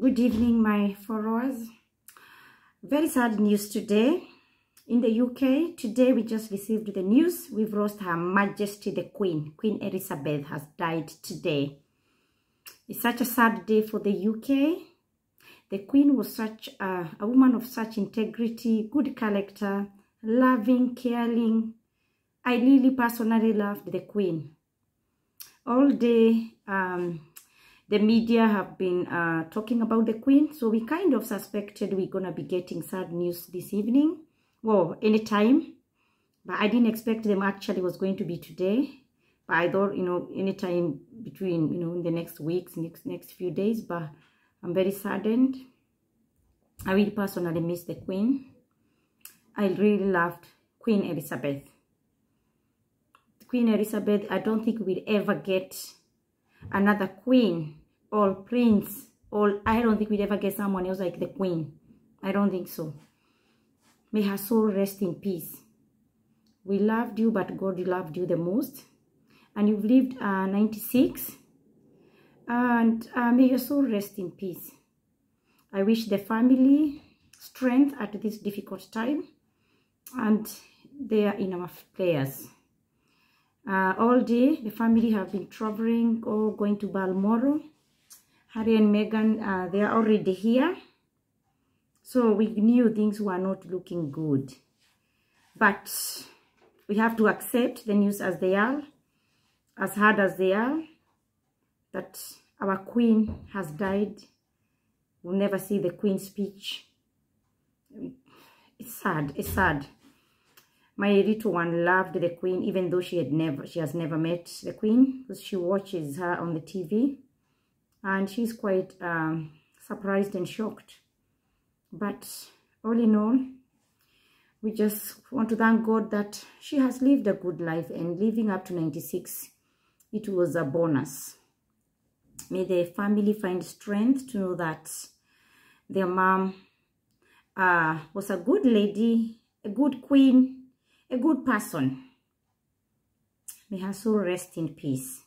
Good evening, my followers. Very sad news today. In the UK, today we just received the news. We've lost Her Majesty the Queen. Queen Elizabeth has died today. It's such a sad day for the UK. The Queen was such a, a woman of such integrity, good character, loving, caring. I really personally loved the Queen. All day, um, the media have been uh, talking about the queen so we kind of suspected we're gonna be getting sad news this evening. Well anytime but i didn't expect them actually was going to be today. But i thought you know anytime between you know in the next weeks next next few days but i'm very saddened. I really personally miss the queen. I really loved queen elizabeth. Queen elizabeth i don't think we'll ever get another queen or prince or I don't think we'd ever get someone else like the queen. I don't think so. May her soul rest in peace. We loved you, but God loved you the most. And you've lived uh, 96. And uh, may your soul rest in peace. I wish the family strength at this difficult time. And they are in our prayers. Uh, all day, the family have been traveling or going to Balmoral. Harry and Meghan, uh, they are already here. So we knew things were not looking good. But we have to accept the news as they are, as hard as they are, that our queen has died. We'll never see the queen's speech. It's sad, it's sad. My little one loved the queen, even though she had never, she has never met the queen, because she watches her on the TV and she's quite um, surprised and shocked. But all in all, we just want to thank God that she has lived a good life and living up to 96, it was a bonus. May the family find strength to know that their mom uh, was a good lady, a good queen, a good person. May her soul rest in peace.